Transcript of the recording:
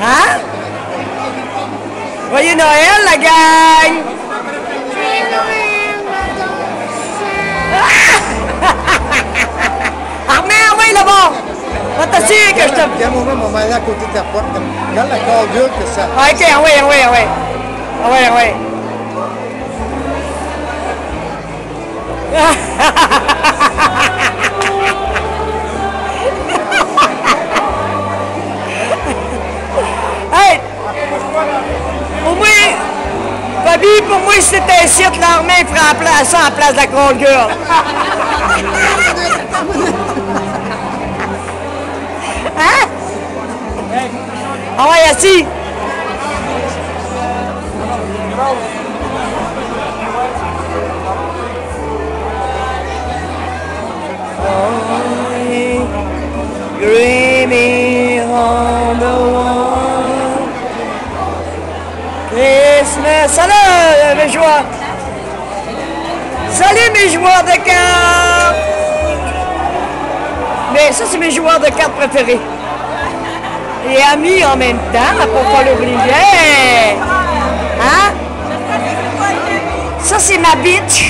Hả? What you know it like gang? Armea available! What the sick or something? Chiamo una mamma da con tutta porta. Galla call you che sa. Ah, ok, away, away, away. Away, away. Pour moi, Bobby, pour moi, c'était un site, l'armée ferait ça en place de la Cold Girl. hein? Ah ouais, assis. Salut mes joueurs. Salut mes joueurs de cartes. Mais ça, c'est mes joueurs de cartes préférés. Et amis en même temps, pour pas l'oublier. Hein? Ça, c'est ma bitch.